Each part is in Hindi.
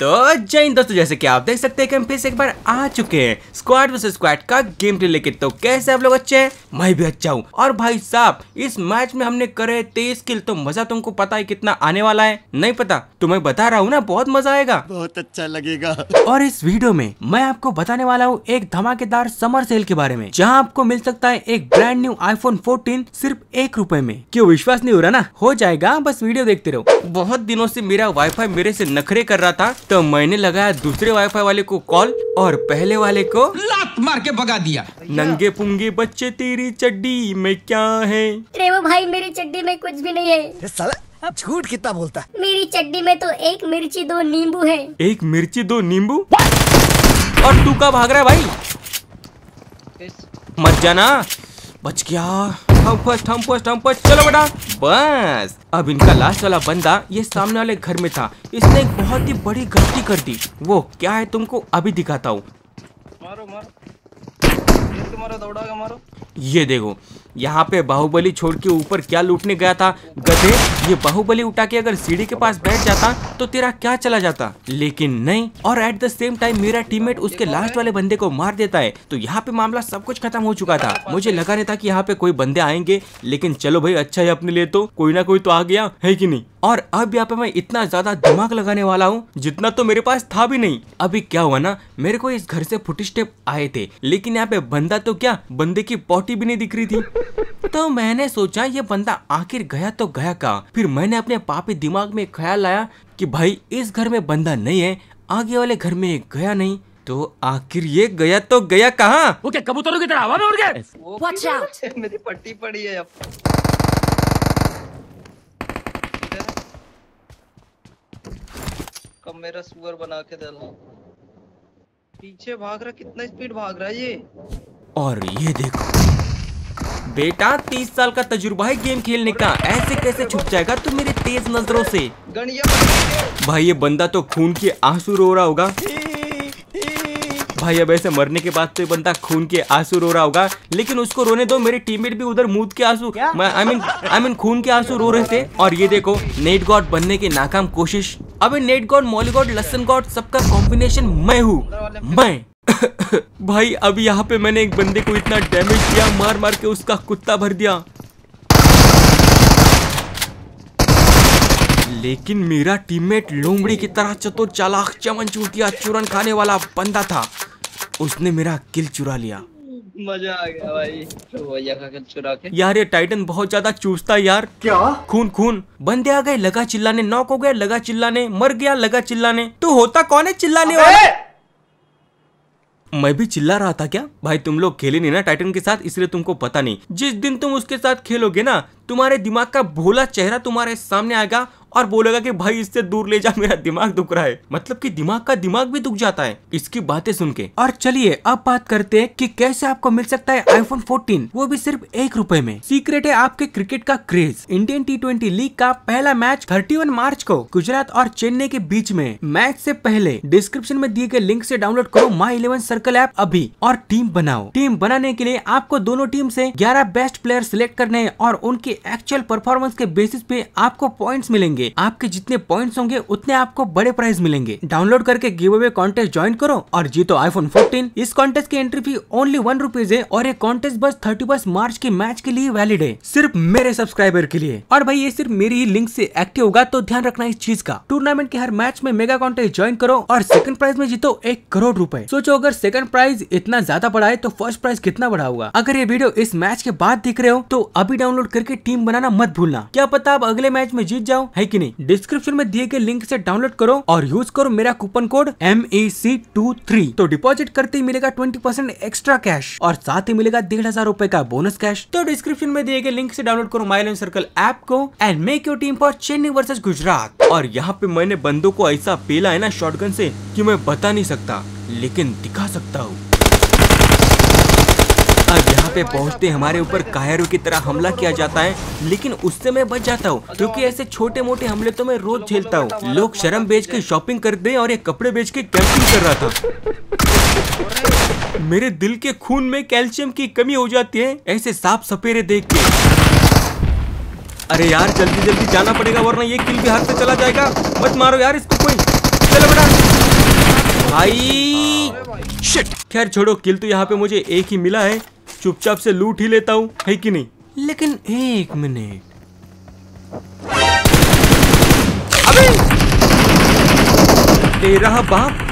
तो जय हिंद दोस्तों जैसे कि आप देख सकते हैं कि हम फिर से एक बार आ चुके हैं। स्क्वाड वर्सेस स्क्वाड का गेम प्ले लेके। तो कैसे आप लोग अच्छे हैं? मैं भी अच्छा हूँ। और भाई साहब इस मैच में हमने करे तेईस किल तो मज़ा तुमको पता है कितना आने वाला है। नहीं पता तो मैं बता रहा हूँ ना बहुत मज़ा आएगा। बहुत अच्छा लगेगा। और इस वीडियो में मैं आपको बताने वाला हूँ एक धमाकेदार समर सेल के बारे में जहाँ आपको मिल सकता है एक ब्रांड न्यू आईफोन 14 सिर्फ़ एक रुपए में। क्यों विश्वास नहीं हो रहा ना? हो जाएगा बस वीडियो देखते रहो। बहुत दिनों से मेरा वाईफाई मेरे से नखरे कर रहा था तो मैंने लगाया दूसरे वाईफाई वाले को कॉल और पहले वाले को लात मार के भगा दिया। नंगे पुंगे बच्चे तेरी चड्डी में क्या है? रेवो भाई मेरी चड्डी में कुछ भी नहीं है। ये साला अब झूठ कितना बोलता है? मेरी चड्डी में तो एक मिर्ची दो नींबू है। एक मिर्ची दो नींबू? और तू का भाग रहा है भाई? मत जाना। बच गया। हम फ़र्स्ट हम फ़र्स्ट हम फ़र्स्ट चलो बेटा बस। अब इनका लास्ट वाला बंदा ये सामने वाले घर में था। इसने एक बहुत ही बड़ी गलती कर दी। वो क्या है तुमको अभी दिखाता हूँ। मारो मारो। मारो दौड़ा के मारो। ये देखो यहाँ पे बाहुबली छोड़ के ऊपर क्या लूटने गया था? गधे ये बाहुबली उठा के अगर सीढ़ी के पास बैठ जाता तो तेरा क्या चला जाता? लेकिन नहीं, और एट द सेम टाइम मेरा टीममेट उसके लास्ट वाले बंदे को मार देता है। तो यहाँ पे मामला सब कुछ खत्म हो चुका था। मुझे लगा नहीं था कि यहाँ पे कोई बंदे आएँगे, लेकिन चलो भाई अच्छा है अपने लिए तो। कोई ना कोई तो आ गया, है कि नहीं? और अब यहाँ पे मैं इतना ज़्यादा दिमाग लगाने वाला हूँ, जितना तो मेरे पास था भी नहीं। अभी क्या हुआ ना, मेरे को इस घर से फुटी स्टेप आए थे, लेकिन यहाँ पे बंदा तो क्या, बंदे की पॉटी भी नहीं दिख रही थी। तो मैंने सोचा ये बंदा आखिर गया तो गया कहाँ? फिर मैंने अपने पापी दिमाग में ख्याल लाया कि भाई इस घर में बंदा नहीं है आगे वाले घर में गया नहीं। तो आखिर ये गया तो गया कहाँ? वो क्या कबूतरों की तरह हवा में उड़ out. मेरी पट्टी पड़ी है अब। है। कब मेरा सुअर बना के डाला पीछे भाग रहा कितना स्पीड भाग रहा है ये? और ये देखो। बेटा तीस साल का तजुर्बा है गेम खेलने का। ऐसे कैसे छुप जाएगा तू मेरी तेज नज़रों से? भाई ये बंदा तो खून के आँसू रो रहा होगा। भाई अब ऐसे मरने के बाद तो ये बंदा खून के आँसू रो रहा होगा। लेकिन उसको रोने दो मेरे टीममेट भी उधर मूद के आँसू आई मीन आई मीन खून के आँसू रो रहे थे। और ये देखो नेट गॉड बनने की नाकाम कोशिश। अबे नेट गॉड मॉली गॉड लसन गॉड सबका कॉम्बिनेशन मैं हूँ। मैं। भाई अब यहाँ पे मैंने एक बंदे को इतना डैमेज किया मार मार के उसका कुत्ता भर दिया। लेकिन मेरा टीममेट लोमड़ी की तरह चतुर चालाक चमन चूतिया चूरन खाने वाला बंदा था। उसने मेरा किल चुरा लिया। मज़ा आ गया भाई। तो भैया का किल चुरा के। यार ये टाइटन बहुत ज़्यादा चूसता है यार। क्या? खून खून। बंदे आ गए लगा चिल्लाने नॉक हो गया लगा चिल्लाने मर गया लगा चिल्लाने। तो होता कौन है चिल्लाने वाला? मैं भी चिल्ला रहा था क्या? भाई, तुम लोग खेले नहीं ना टाइटन के साथ, इसलिए तुमको पता नहीं। जिस दिन तुम उसके साथ खेलोगे ना, तुम्हारे दिमाग का भोला चेहरा तुम्हारे सामने आएगा और बोलेगा कि भाई इससे दूर ले जा, मेरा दिमाग दुख रहा है। मतलब कि दिमाग का दिमाग भी दुख जाता है, इसकी बातें सुन के। और चलिए, अब बात करते हैं कि कैसे आपको मिल सकता है आईफोन 14 वो भी सिर्फ़ एक रुपए में। सीक्रेट है आपके क्रिकेट का craze Indian T twenty league का पहला मैच 31 मार्च को गुजरात और चेन्नई के बीच में। मैच से पहले डिस्क्रिप्शन में दिए गए लिंक से डाउनलोड करो माई इलेवन सर्कल ऐप अभी, और टीम बनाओ। टीम बनाने के लिए आपको दोनों टीम से 11 बेस्ट प्लेयर सिलेक्ट करने और उनके एक्चुअल परफॉर्मेंस के बेसिस पे आपको पॉइंट्स मिलेंगे। आपके जितने पॉइंट्स होंगे, उतने आपको बड़े प्राइज मिलेंगे। डाउनलोड करके गिव अवे कॉन्टेस्ट ज्वाइन करो और जीतो आईफोन 14 इस कॉन्टेस्ट की entry fee only one rupees है और ये कॉन्टेस्ट बस थर्टी मार्च के मैच के लिए वैलिड है। सिर्फ़ मेरे सब्सक्राइबर के लिए। और भाई, ये सिर्फ़ मेरी ही लिंक से एक्टिव होगा तो ध्यान रखना इस चीज़ का। टूर्नामेंट के हर मैच में मेगा कॉन्टेस्ट ज्वाइन करो और सेकंड प्राइज में जीतो एक करोड़ रूपए। सोचो, अगर सेकंड प्राइज इतना ज़्यादा है तो फ़र्स्ट प्राइज कितना बढ़ा होगा? अगर ये वीडियो इस मैच के बाद दिख रहे हो तो अभी डाउनलोड करके टीम बनाना मत भूलना। क्या पता आप अगले मैच में जीत जाओ। है कि नहीं? डिस्क्रिप्शन में दिए गए लिंक से डाउनलोड करो और यूज़ करो मेरा coupon code M A C two three तो डिपॉजिट करते ही मिलेगा ट्वेंटी परसेंट एक्स्ट्रा कैश और साथ ही मिलेगा डेढ़ हज़ार रूपए का बोनस कैश तो डिस्क्रिप्शन में दिए गए लिंक से डाउनलोड करो माइलन सर्कल ऐप को and make your team for Chennai versus Gujarat और यहाँ पे मैंने बंदों को ऐसा पेला है ना शॉटगन से कि मैं बता नहीं सकता, लेकिन दिखा सकता हूँ। यहाँ पे पहुँचते हमारे ऊपर कायरों की तरह हमला किया जाता है, लेकिन उससे मैं बच जाता हूँ, क्योंकि ऐसे छोटे मोटे हमले तो मैं रोज झेलता हूँ। लोग शर्म बेच के शॉपिंग कर दे और ये कपड़े बेच के कैंपिंग कर रहा था। मेरे दिल के खून में कैल्शियम की कमी हो जाती है, ऐसे साफ़ सपेरे देख के। अरे यार, जल्दी जल्दी जाना पड़ेगा, वरना ये किल भी हाथ से चला जाएगा। मत मारो यार इसको कोई। चलो बेटा। भाई भाई खैर छोड़ो, किल तो यहाँ पे मुझे एक ही मिला है। चुपचाप से लूट ही लेता हूँ है कि नहीं? लेकिन एक मिनट। तेरह बाप?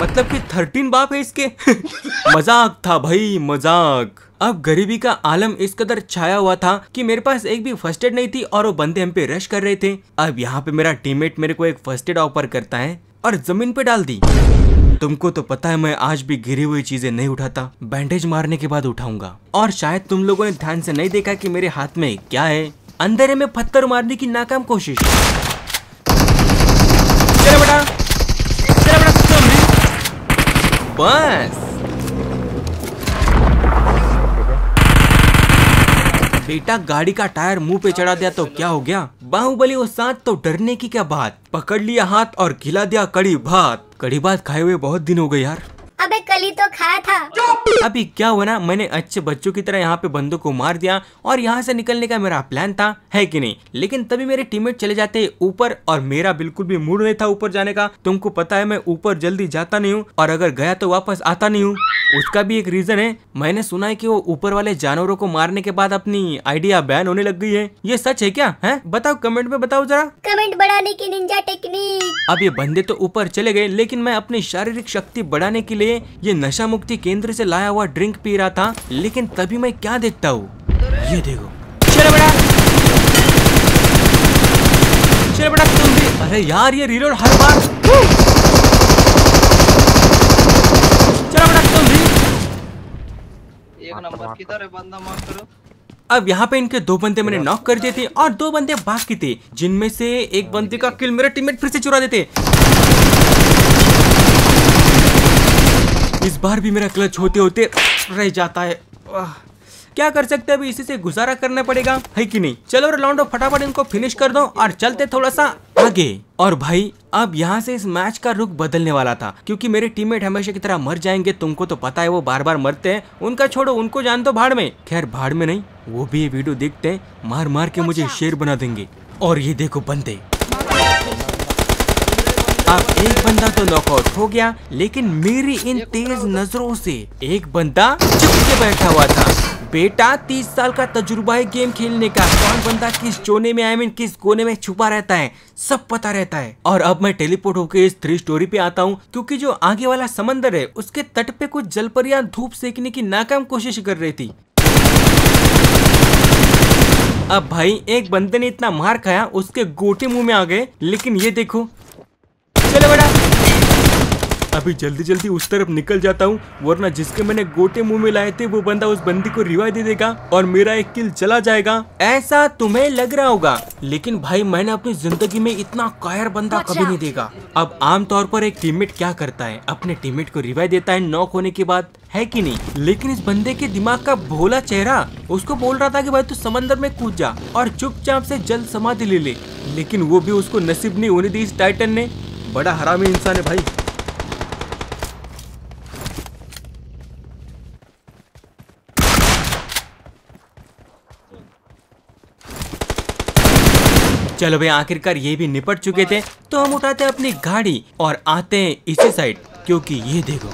मतलब कि थर्टीन बाप है इसके? मज़ाक था भाई मज़ाक। अब गरीबी का आलम इस कदर छाया हुआ था कि मेरे पास एक भी फ़र्स्ट एड नहीं थी और वो बंदे हम पे रश कर रहे थे। अब यहाँ पे मेरा टीममेट मेरे को एक फ़र्स्ट एड ऑफ़र करता है और ज़मीन पे डाल दी। तुमको तो पता है मैं आज भी गिरी हुई चीज़ें नहीं उठाता। बैंडेज मारने के बाद उठाऊँगा। और शायद तुम लोगों ने ध्यान से नहीं देखा कि मेरे हाथ में क्या है। अंधेरे में पत्थर मारने की नाकाम कोशिश। बस। बेटा गाड़ी का टायर मुँह पे चढ़ा दिया तो क्या हो गया? बाहुबली वो साथ तो डरने की क्या बात? पकड़ लिया हाथ और खिला दिया कड़ी भात। कड़ी भात खाए हुए बहुत दिन हो गए यार। अबे कल ही तो खाया था। अभी क्या हुआ ना मैंने अच्छे बच्चों की तरह यहाँ पे बंदों को मार दिया और यहाँ से निकलने का मेरा प्लान था है कि नहीं? लेकिन तभी मेरे टीममेट चले जाते ऊपर और मेरा बिल्कुल भी मूड नहीं था ऊपर जाने का। तुमको पता है मैं ऊपर जल्दी जाता नहीं हूँ और अगर गया तो वापस आता नहीं हूँ। उसका भी एक रीजन है। मैंने सुना है कि वो ऊपर वाले जानवरों को मारने के बाद अपनी आइडिया बैन होने लग गई है। ये सच है क्या है? बताओ कमेंट में बताओ जरा। कमेंट बढ़ाने की निंजा टेक्निक अब ये बंदे तो ऊपर चले गए लेकिन मैं अपनी शारीरिक शक्ति बढ़ाने के लिए ये नशा मुक्ति केंद्र से लाया हुआ ड्रिंक पी रहा था लेकिन तभी मैं क्या देखता हूँ? ये देखो। चलो बेटा। चलो बेटा तुम भी। अरे यार ये रिलोड हर बार। चलो बेटा तुम भी। एक नंबर किधर है बंदा मार करो। अब यहाँ पे इनके दो बंदे मैंने नॉक कर दिए थे और दो बंदे बाकी थे जिनमें से एक बंदे का किल मेरे टीममेट फिर से चुरा देते। इस बार भी मेरा क्लच होते होते रह जाता है। क्या कर सकते हैं? अभी इसी से गुजारा करना पड़ेगा। है कि नहीं? चलो रोनाल्डो फटाफट इनको फिनिश कर दो और चलते थोड़ा सा आगे। और भाई अब यहाँ से इस मैच का रुख बदलने वाला था क्योंकि मेरे टीममेट हमेशा की तरह मर जाएँगे। तुमको तो पता है वो बार बार मरते हैं। उनका छोड़ो उनको जान दो भाड़ में। खैर भाड़ में नहीं वो भी ये वीडियो देखते हैं। मार मार के मुझे शेर बना देंगे। और ये देखो बंदे। अब एक बंदा तो नॉकआउट हो गया लेकिन मेरी इन तेज नज़रों से एक बंदा चुप के बैठा हुआ था। बेटा तीस साल का तजुर्बा है गेम खेलने का कौन बंदा किस चोने में आई मीन किस कोने में छुपा रहता है सब पता रहता है। और अब मैं टेलीपोर्ट होकर इस थ्री स्टोरी पे आता हूँ क्योंकि जो आगे वाला समंदर है उसके तट पे कुछ जलपरियाँ धूप सेकने की नाकाम कोशिश कर रही थी। अब भाई एक बंदे ने इतना मार खाया उसके गोटे मुँह में आ गए लेकिन ये देखो चलो बेटा। अभी जल्दी जल्दी उस तरफ़ निकल जाता हूँ वरना जिसके मैंने गोटे मुँह में लाए थे वो बंदा उस बंदी को रिवाई दे देगा और मेरा एक किल चला जाएगा। ऐसा तुम्हें लग रहा होगा लेकिन भाई मैंने अपनी ज़िंदगी में इतना कायर बंदा कभी नहीं देखा। अब आमतौर पर एक टीममेट क्या करता है अपने टीममेट को रिवाई देता है नॉक होने के बाद है कि नहीं? लेकिन इस बंदे के दिमाग का भोला चेहरा उसको बोल रहा था कि भाई तू समंदर में कूद जा और चुपचाप से जल समाधि ले ले लेकिन वो भी उसको नसीब नहीं होने दी इस टाइटन ने। बड़ा हरामी इंसान है भाई। चलो भाई आखिरकार ये भी निपट चुके थे तो हम उठाते हैं अपनी गाड़ी और आते हैं इसी साइड क्योंकि ये देखो।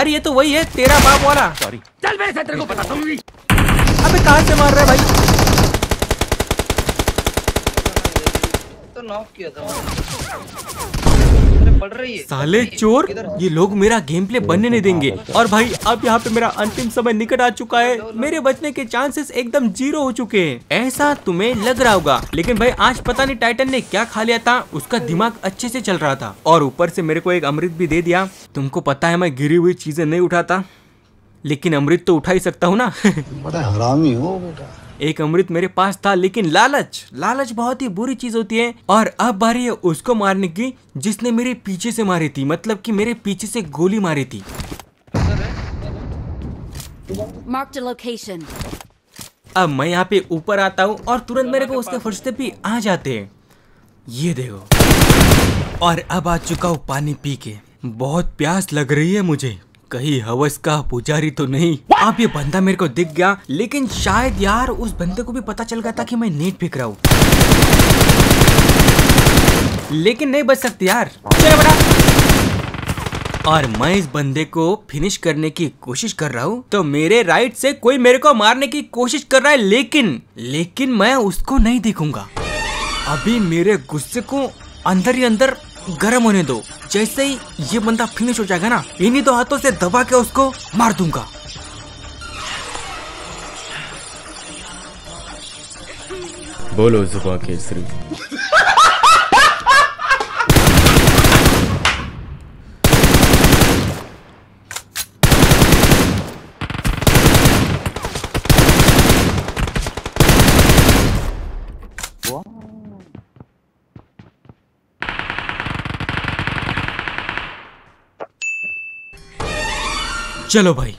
अरे ये तो वही है तेरा बाप वाला। सॉरी चल मेरे साथ तेरे को हूँ अबे कहाँ से मार रहा है भाई? तो नॉक किया था पड़ रही है। साले चोर ये लोग मेरा गेम प्ले बनने नहीं देंगे। और भाई अब यहाँ पे मेरा अंतिम समय निकट आ चुका है। मेरे बचने के चांसेस एकदम ज़ीरो हो चुके हैं। ऐसा तुम्हें लग रहा होगा। लेकिन भाई आज पता नहीं टाइटन ने क्या खा लिया था। उसका दिमाग अच्छे से चल रहा था। और ऊपर से मेरे को एक अमृत भी दे दिया। तुमको पता है मैं गिरी हुई चीज़ें नहीं उठाता। लेकिन अमृत तो उठा ही सकता हूँ ना। बड़ा हरामी हो बेटा। एक अमृत मेरे पास था लेकिन लालच लालच बहुत ही बुरी चीज़ होती है। और अब बारी है उसको मारने की जिसने मेरे पीछे से मारी थी मतलब कि मेरे पीछे से गोली मारी थी। Marked a location. अब मैं यहाँ पे ऊपर आता हूँ और तुरंत मेरे को उसके फरिश्ते भी आ जाते हैं। ये देखो। और अब आ चुका हूँ पानी पी के। बहुत प्यास लग रही है मुझे। कहीं हवस का पुजारी तो नहीं। अब ये बंदा मेरे को दिख गया, लेकिन शायद यार उस बंदे को भी पता चल गया था कि मैं नेट फेंक रहा हूँ। लेकिन नहीं बच सकती यार। बेटा। और मैं इस बंदे को फिनिश करने की कोशिश कर रहा हूँ तो मेरे राइट से कोई मेरे को मारने की कोशिश कर रहा है, लेकिन लेकिन मैं उसको नहीं देखूँगा। अभी मेरे गुस्से को अंदर ही अंदर गर्म होने दो। जैसे ही ये बंदा फिनिश हो जाएगा ना, इन्हीं दो हाथों से दबा के उसको मार दूँगा। बोलो जुबा केसरी चलो भाई।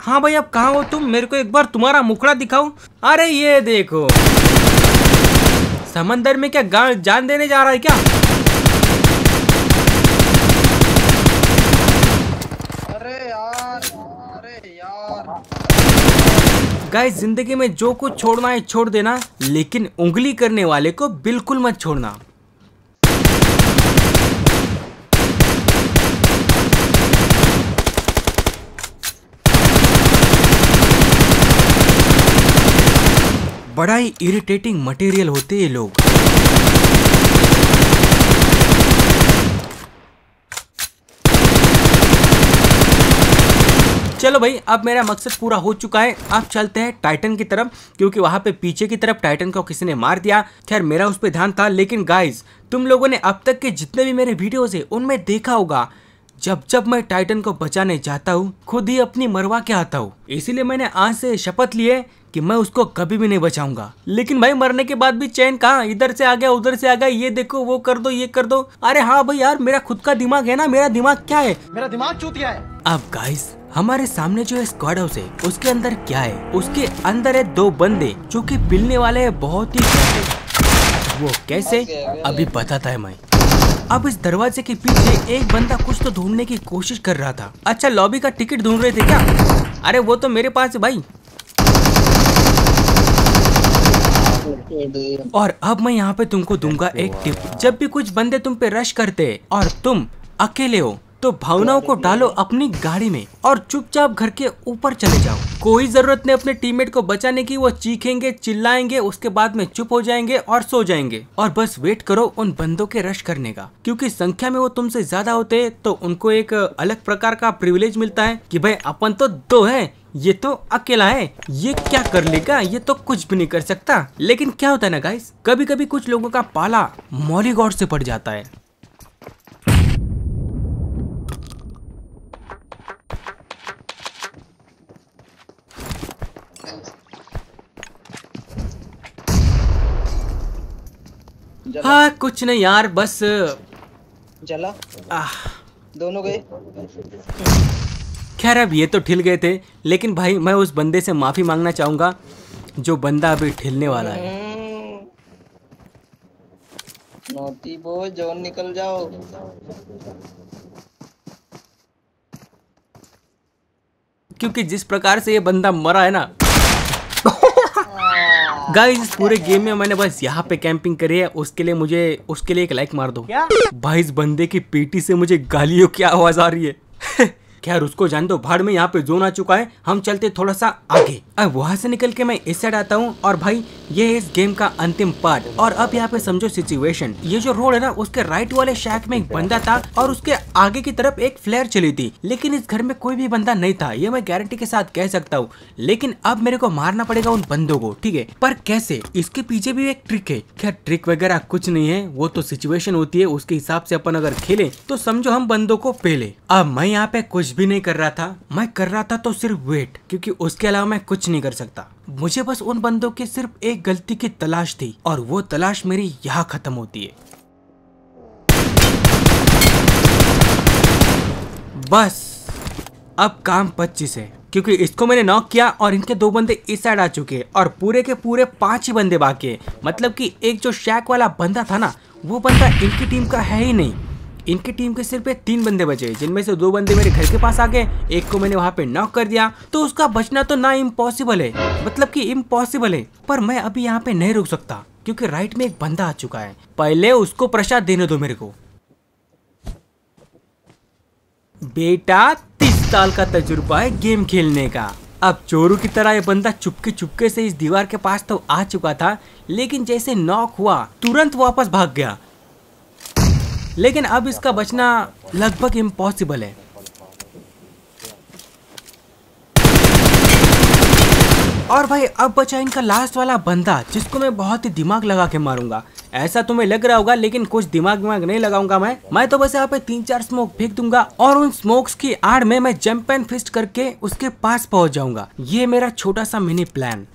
हाँ भाई अब कहाँ हो तुम? मेरे को एक बार तुम्हारा मुखड़ा दिखाओ। अरे ये देखो। समंदर में क्या गाँव जान देने जा रहा है क्या? अरे यार अरे यार। गाइस ज़िंदगी में जो कुछ छोड़ना है छोड़ देना लेकिन उंगली करने वाले को बिल्कुल मत छोड़ना। बड़ा ही इरिटेटिंग मटेरियल होते ये लोग। चलो भाई, अब मेरा मकसद पूरा हो चुका है। अब चलते हैं टाइटन की तरफ़, क्योंकि वहाँ पे पीछे की तरफ़ टाइटन को किसी ने मार दिया। खैर, मेरा उस पर ध्यान था, लेकिन गाइस तुम लोगों ने अब तक के जितने भी मेरे वीडियोस है, उनमें देखा होगा। जब जब मैं टाइटन को बचाने जाता हूँ खुद ही अपनी मरवा के आता हूँ। इसीलिए मैंने आज से शपथ ली है कि मैं उसको कभी भी नहीं बचाऊँगा। लेकिन भाई मरने के बाद भी चैन कहाँ? इधर से आ गया उधर से आ गया ये देखो वो कर दो ये कर दो। अरे हाँ भाई यार मेरा खुद का दिमाग है ना मेरा दिमाग क्या है? मेरा दिमाग चूतिया है। अब गाइस हमारे सामने जो है स्क्वाड हाउस है उसके अंदर क्या है? उसके अंदर है दो बंदे जो की पिलने वाले है बहुत ही वो कैसे? अभी बताता है मैं। अब इस दरवाजे के पीछे एक बंदा कुछ तो ढूँढने की कोशिश कर रहा था। अच्छा लॉबी का टिकट ढूंढ रहे थे क्या? अरे, वो तो मेरे पास है भाई। और अब मैं यहाँ पे तुमको दूँगा एक टिप जब भी कुछ बंदे तुम पे रश करते और तुम अकेले हो तो भावनाओं को डालो अपनी गाड़ी में और चुपचाप घर के ऊपर चले जाओ। कोई ज़रूरत नहीं अपने टीममेट को बचाने की, वो चीखेंगे, चिल्लाएँगे, उसके बाद में चुप हो जाएँगे और सो जाएँगे। और बस वेट करो उन बंदों के रश करने का, क्योंकि संख्या में वो तुमसे ज़्यादा होते हैं तो उनको एक अलग प्रकार का प्रिविलेज मिलता है कि भाई अपन तो दो है, ये तो अकेला है, ये क्या कर लेगा, ये तो कुछ भी नहीं कर सकता। लेकिन क्या होता है ना गाइस कभी कभी कुछ लोगों का पाला मौली गॉड से पड़ जाता है। हाँ कुछ नहीं यार बस जला। दोनों गए? खैर अब ये तो ठिल गए थे लेकिन भाई मैं उस बंदे से माफ़ी मांगना चाहूँगा जो बंदा अभी ठिलने वाला है। नोटी बॉय जोन निकल जाओ। क्योंकि जिस प्रकार से ये बंदा मरा है ना गाइस इस पूरे गेम में मैंने बस यहाँ पे कैंपिंग करी है उसके लिए मुझे उसके लिए एक लाइक मार दो। भाई इस बंदे की पेटी से मुझे गालियों की आवाज़ आ रही है। खैर, उसको जान दो, भाड़ में यहाँ पे जोन आ चुका है। हम चलते थोड़ा सा आगे। अब वहाँ से निकल के मैं इस साइड आता हूँ और भाई, ये है इस गेम का अंतिम पार्ट और अब यहाँ पे समझो सिचुएशन ये जो रोड है ना, उसके राइट वाले शैक में एक बंदा था और उसके आगे की तरफ़ एक फ्लेयर चली थी। लेकिन इस घर में कोई भी बंदा नहीं था, ये मैं गारंटी के साथ कह सकता हूँ। लेकिन अब मेरे को मारना पड़ेगा उन बंदों को, ठीक है? पर कैसे? इसके पीछे भी एक ट्रिक है। खैर ट्रिक वगैरह कुछ नहीं है, वो तो सिचुएशन होती है, उसके हिसाब से अपन अगर खेले तो समझो हम बंदों को पेले। अब मैं यहाँ पे कुछ भी नहीं कर रहा था। मैं कर रहा था तो सिर्फ़ वेट क्योंकि उसके अलावा मैं कुछ नहीं कर सकता। मुझे बस उन बंदों की सिर्फ़ एक गलती की तलाश थी, और वो तलाश मेरी यहाँ खत्म होती है। बस, अब काम पच्चीस है, क्योंकि इसको मैंने नॉक किया और इनके दो बंदे इस साइड आ चुके हैं, और पूरे के पूरे पाँच ही बंदे बाकी हैं। मतलब कि एक जो शैक वाला बंदा था ना, वो बंदा इनकी टीम का है ही नहीं। इनकी टीम के सिर्फ़ तीन बंदे बचे, जिनमें से दो बंदे मेरे घर के पास आ गए, एक को मैंने वहाँ पे नॉक कर दिया तो उसका बचना तो ना इम्पॉसिबल है मतलब कि इम्पॉसिबल है। पर मैं अभी यहाँ पे नहीं रुक सकता, क्योंकि राइट में एक बंदा आ चुका है। पहले उसको प्रसाद देने दो मेरे को। बेटा, तीस साल का तजुर्बा है गेम खेलने का। अब चोरू की तरह ये बंदा चुपके चुपके से इस दीवार के पास तो आ चुका था, लेकिन जैसे नॉक हुआ, तुरंत वापस भाग गया। लेकिन अब इसका बचना लगभग इम्पॉसिबल है। और भाई, अब बचा इनका लास्ट वाला बंदा, जिसको मैं बहुत ही दिमाग लगा के मारूँगा। ऐसा तुम्हें लग रहा होगा, लेकिन कुछ दिमाग दिमाग नहीं लगाऊँगा मैं। मैं तो बस यहाँ पे तीन चार स्मोक फेंक दूँगा, और उन स्मोक्स की आड़ में मैं जंप एंड फिस्ट करके उसके पास पहुँच जाऊँगा। ये मेरा छोटा सा मिनी प्लान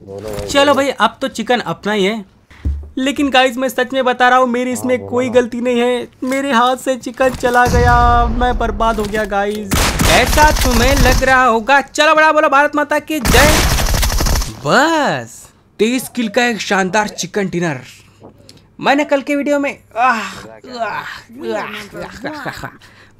चलो भाई अब तो चिकन अपना ही है। लेकिन गाइज़ मैं सच में बता रहा हूँ मेरी इसमें कोई गलती नहीं है। मेरे हाथ से चिकन चला गया मैं बर्बाद हो गया गाइज़ ऐसा तुम्हें लग रहा होगा। चलो बड़ा बोलो भारत माता की जय। बस तेईस किल का एक शानदार चिकन डिनर। मैंने कल के वीडियो में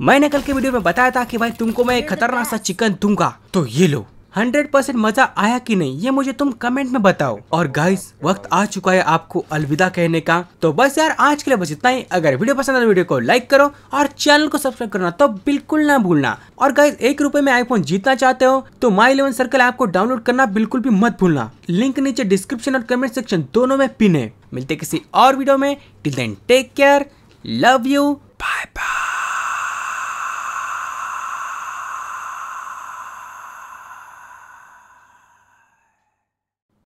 मैंने कल के वीडियो में बताया था कि भाई तुमको मैं एक खतरनाक सा चिकन दूँगा। तो ये लो। हंड्रेड परसेंट मज़ा आया कि नहीं, ये मुझे तुम कमेंट में बताओ। और गाइस वक्त आ चुका है आपको अलविदा कहने का। तो बस यार, आज के लिए बस इतना ही। अगर वीडियो पसंद है तो वीडियो को लाइक करो और चैनल को सब्सक्राइब करना तो बिल्कुल ना भूलना। और गाइस एक रुपए में आईफोन जीतना चाहते हो तो माई इलेवन सर्कल ऐप को डाउनलोड करना बिल्कुल भी मत भूलना। लिंक नीचे डिस्क्रिप्शन और कमेंट सेक्शन दोनों में पिन है। मिलते किसी और वीडियो में। Till then take care love you